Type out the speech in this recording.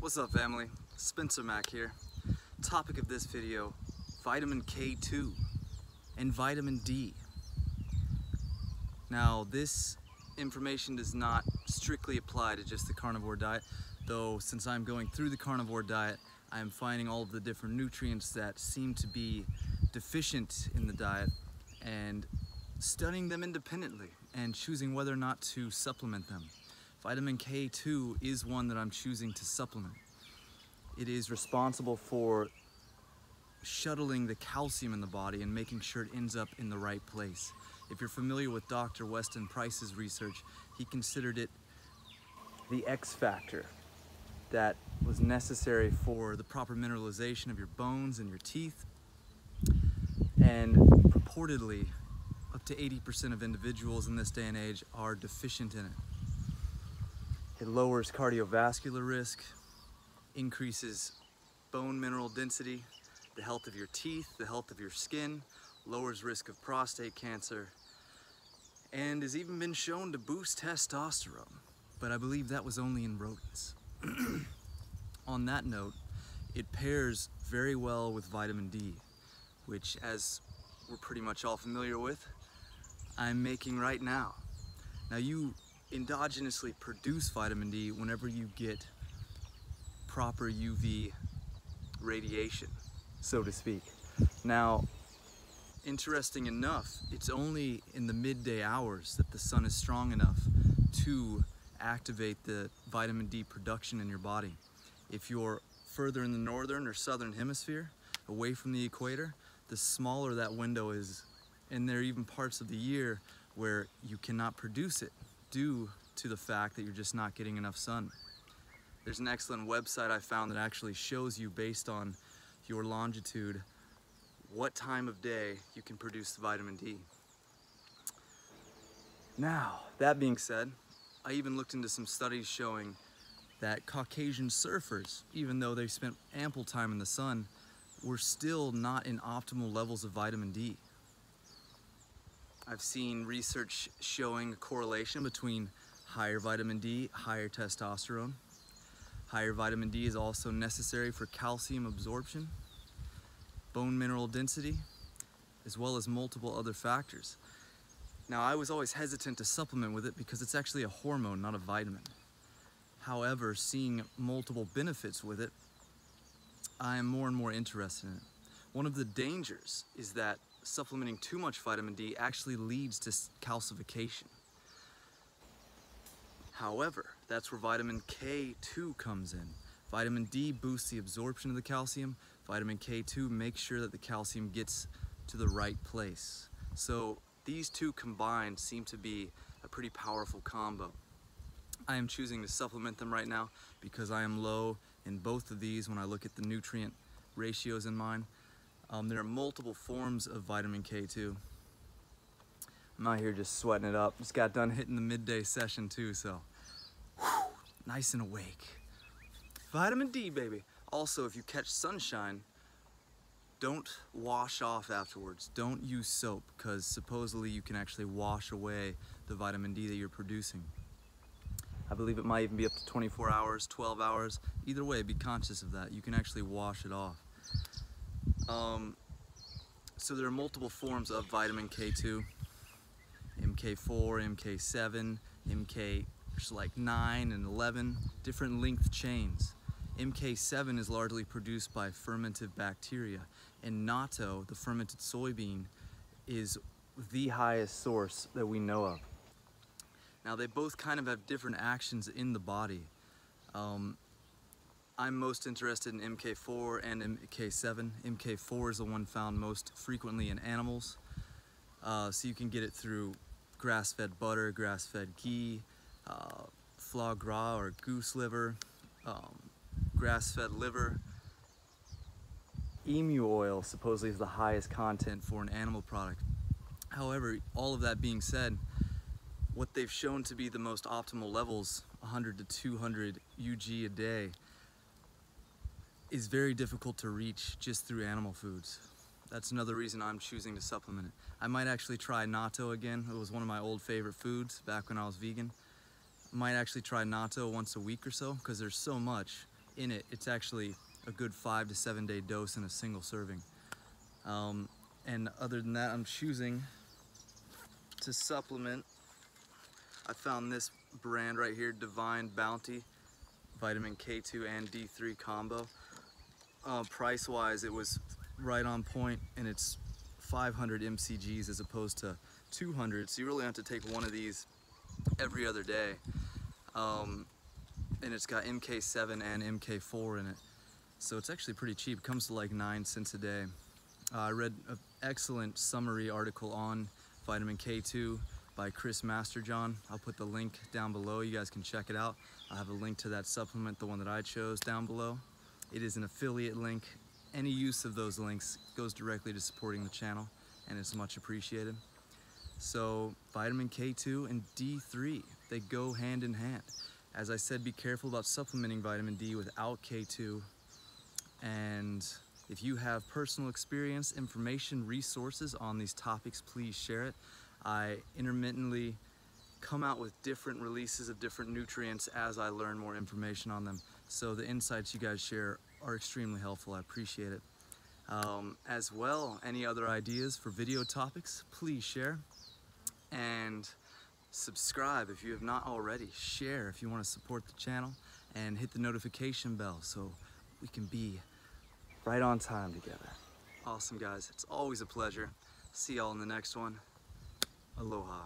What's up family? Spencer Mack here. Topic of this video, vitamin K2 and vitamin D. Now this information does not strictly apply to just the carnivore diet, though since I'm going through the carnivore diet, I am finding all of the different nutrients that seem to be deficient in the diet and studying them independently and choosing whether or not to supplement them. Vitamin K2 is one that I'm choosing to supplement. It is responsible for shuttling the calcium in the body and making sure it ends up in the right place. If you're familiar with Dr. Weston Price's research, he considered it the X factor that was necessary for the proper mineralization of your bones and your teeth. And purportedly, up to 80% of individuals in this day and age are deficient in it. It lowers cardiovascular risk, increases bone mineral density, the health of your teeth, the health of your skin, lowers risk of prostate cancer, and has even been shown to boost testosterone. But I believe that was only in rodents. On that note, it pairs very well with vitamin D, which as we're pretty much all familiar with, I'm making right now. Now you endogenously produce vitamin D whenever you get proper UV radiation, so to speak. Now, interesting enough, it's only in the midday hours that the sun is strong enough to activate the vitamin D production in your body. If you're further in the northern or southern hemisphere, away from the equator, the smaller that window is. And there are even parts of the year where you cannot produce it due to the fact that you're just not getting enough sun. There's an excellent website I found that actually shows you based on your longitude what time of day you can produce the vitamin D. Now, that being said, I even looked into some studies showing that Caucasian surfers, even though they spent ample time in the sun, were still not in optimal levels of vitamin D. I've seen research showing a correlation between higher vitamin D, higher testosterone. Higher vitamin D is also necessary for calcium absorption, bone mineral density, as well as multiple other factors. Now, I was always hesitant to supplement with it because it's actually a hormone, not a vitamin. However, seeing multiple benefits with it, I am more and more interested in it. One of the dangers is that supplementing too much vitamin D actually leads to calcification. However, that's where vitamin K2 comes in. Vitamin D boosts the absorption of the calcium. Vitamin K2 makes sure that the calcium gets to the right place. So these two combined seem to be a pretty powerful combo. I am choosing to supplement them right now because I am low in both of these when I look at the nutrient ratios in mine. Um, there are multiple forms of vitamin K2. I'm out here just sweating it up. Just got done hitting the midday session too, so whew, nice and awake. Vitamin D, baby. Also, if you catch sunshine, don't wash off afterwards. Don't use soap because supposedly you can actually wash away the vitamin D that you're producing. I believe it might even be up to 24 hours, 12 hours. Either way, be conscious of that. You can actually wash it off. Um, so there are multiple forms of vitamin K2. MK4, MK7, MK like 9 and 11, different length chains. MK7 is largely produced by fermented bacteria, and natto, the fermented soybean, is the highest source that we know of. Now they both kind of have different actions in the body. Um, I'm most interested in MK4 and MK7. MK4 is the one found most frequently in animals. Uh, so you can get it through grass-fed butter, grass-fed ghee, uh, foie gras or goose liver, um, grass-fed liver. Emu oil supposedly is the highest content for an animal product. However, all of that being said, what they've shown to be the most optimal levels, 100 to 200 UG a day, is very difficult to reach just through animal foods. That's another reason I'm choosing to supplement it. I might actually try natto again. It was one of my old favorite foods back when I was vegan. I might actually try natto once a week or so because there's so much in it, it's actually a good five to seven day dose in a single serving. Um, and other than that, I'm choosing to supplement. I found this brand right here, Divine Bounty, vitamin K2 and D3 combo. Uh, price wise, it was right on point and it's 500 mcgs as opposed to 200. So you really have to take one of these every other day. Um, and it's got MK7 and MK4 in it. So it's actually pretty cheap. It comes to like nine cents a day. Uh, I read an excellent summary article on vitamin K2 by Chris Masterjohn. I'll put the link down below. You guys can check it out. I have a link to that supplement, the one that I chose down below. It is an affiliate link. Any use of those links goes directly to supporting the channel and is much appreciated. So vitamin K2 and D3, they go hand in hand. As I said, be careful about supplementing vitamin D without K2. And if you have personal experience, information, resources on these topics, please share it. I intermittently come out with different releases of different nutrients as I learn more information on them. So the insights you guys share are extremely helpful. I appreciate it. Um, as well, any other ideas for video topics, please share. And subscribe if you have not already. Share if you want to support the channel and hit the notification bell so we can be right on time together. Awesome guys, it's always a pleasure. See y'all in the next one. Aloha.